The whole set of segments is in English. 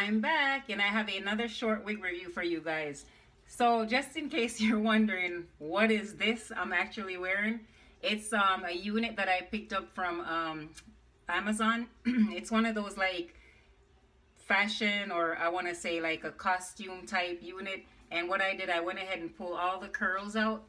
I'm back and I have another short wig review for you guys. So just in case you're wondering what is this I'm actually wearing, it's um, a unit that I picked up from um, Amazon. it's one of those like fashion or I want to say like a costume type unit. And what I did, I went ahead and pulled all the curls out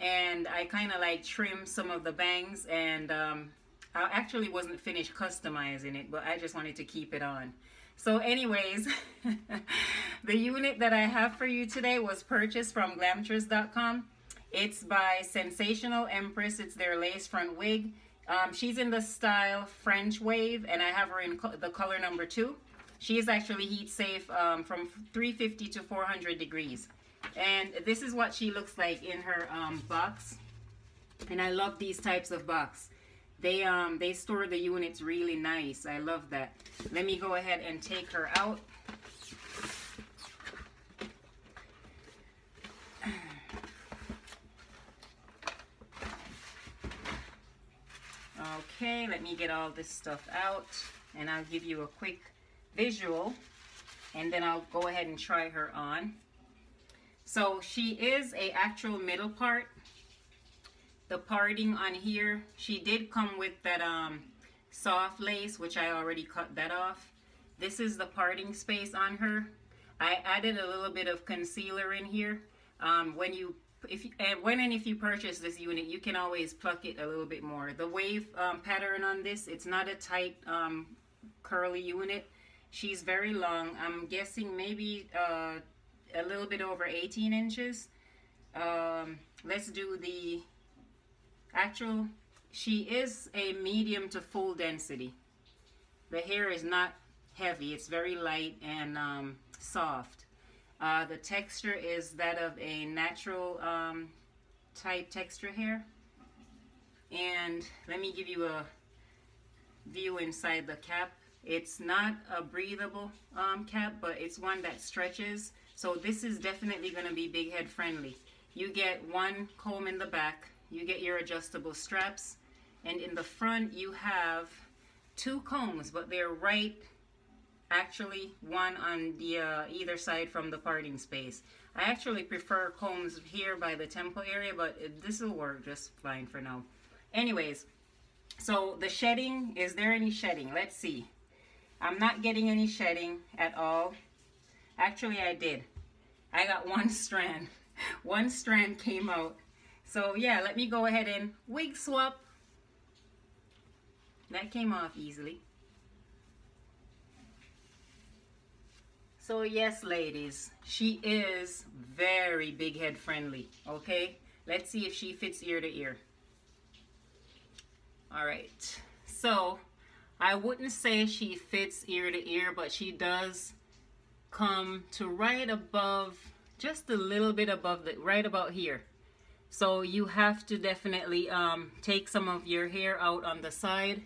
and I kind of like trimmed some of the bangs and um, I actually wasn't finished customizing it, but I just wanted to keep it on. So anyways, the unit that I have for you today was purchased from glamourtress.com. It's by Sensationnel Empress. It's their lace front wig. Um, she's in the style French wave and I have her in co the color number two. She is actually heat safe um, from 350 to 400 degrees. And this is what she looks like in her um, box. And I love these types of box. They um they store the units really nice. I love that. Let me go ahead and take her out. Okay, let me get all this stuff out and I'll give you a quick visual and then I'll go ahead and try her on. So she is a actual middle part the parting on here she did come with that um soft lace which I already cut that off. This is the parting space on her. I added a little bit of concealer in here. Um, when you if you, and when and if you purchase this unit you can always pluck it a little bit more. The wave um, pattern on this it's not a tight um, curly unit. She's very long. I'm guessing maybe uh, a little bit over 18 inches. Um, let's do the actual she is a medium to full density. The hair is not heavy it's very light and um, soft. Uh, the texture is that of a natural um, type texture hair. And let me give you a view inside the cap. It's not a breathable um, cap but it's one that stretches. So this is definitely going to be big head friendly. You get one comb in the back you get your adjustable straps and in the front you have two combs but they're right actually one on the uh, either side from the parting space. I actually prefer combs here by the temple area but this will work just fine for now. Anyways so the shedding is there any shedding? Let's see. I'm not getting any shedding at all. Actually I did. I got one strand. One strand came out so yeah, let me go ahead and wig swap. That came off easily. So yes, ladies, she is very big head friendly, okay? Let's see if she fits ear to ear. All right, so I wouldn't say she fits ear to ear, but she does come to right above, just a little bit above the, right about here. So you have to definitely um, take some of your hair out on the side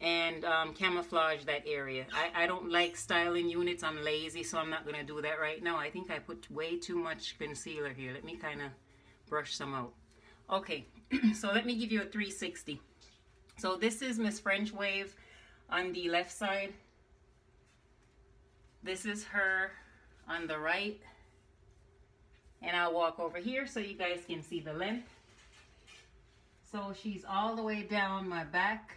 and um, camouflage that area. I, I don't like styling units. I'm lazy, so I'm not going to do that right now. I think I put way too much concealer here. Let me kind of brush some out. Okay, so let me give you a 360. So this is Miss French Wave on the left side. This is her on the right. And I'll walk over here so you guys can see the length. So she's all the way down my back.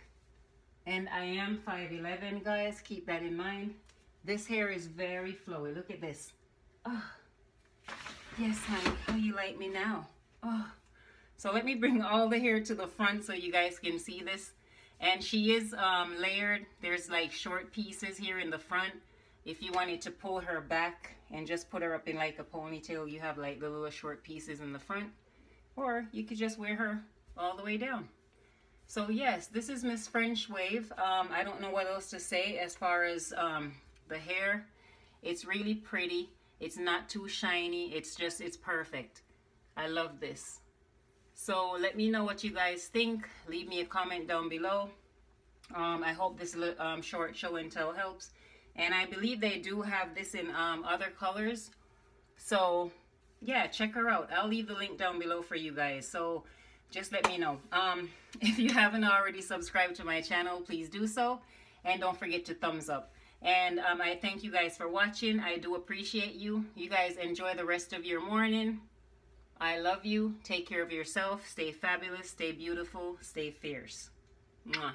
And I am 5'11", guys. Keep that in mind. This hair is very flowy. Look at this. Oh, yes, honey. How you like me now? Oh. So let me bring all the hair to the front so you guys can see this. And she is um, layered. There's like short pieces here in the front. If you wanted to pull her back and just put her up in like a ponytail, you have like the little short pieces in the front. Or you could just wear her all the way down. So yes, this is Miss French Wave. Um, I don't know what else to say as far as um, the hair. It's really pretty. It's not too shiny. It's just, it's perfect. I love this. So let me know what you guys think. Leave me a comment down below. Um, I hope this um, short show and tell helps and I believe they do have this in um, other colors so yeah check her out I'll leave the link down below for you guys so just let me know um, if you haven't already subscribed to my channel please do so and don't forget to thumbs up And um, I thank you guys for watching. I do appreciate you. You guys enjoy the rest of your morning. I love you. Take care of yourself. Stay fabulous. Stay beautiful. Stay fierce. Mwah.